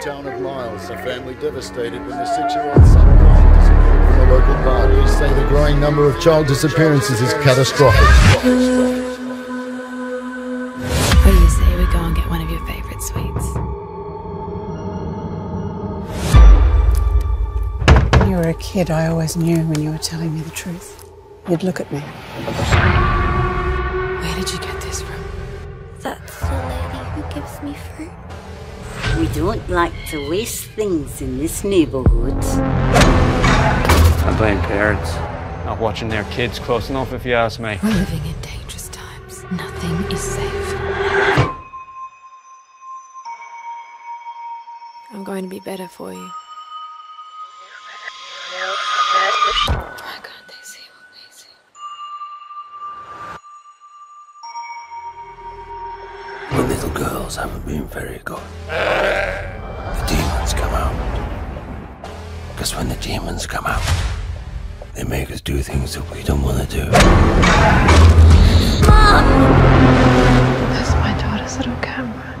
town of Miles, a family devastated when their six-year-old son Ryan disappeared from the local park. Police say the growing number of child disappearances is catastrophic. What do you say we go and get one of your favorite sweets? When you were a kid, I always knew when you were telling me the truth. You'd look at me. Where did you get this from? Gives me fruit. We don't like to waste things in this neighborhood. I blame parents. Not watching their kids close enough, if you ask me. We're living in dangerous times. Nothing is safe. I'm going to be better for you. The little girls haven't been very good. The demons come out. Because when the demons come out, they make us do things that we don't want to do. Mom! That's my daughter's little camera.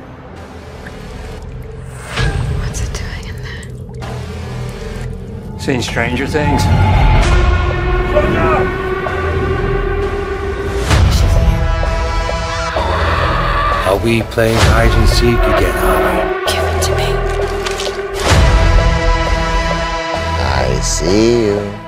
What's it doing in there? Seen Stranger Things? Oh, Are we playing hide and seek again, are we? Give it to me. I see you.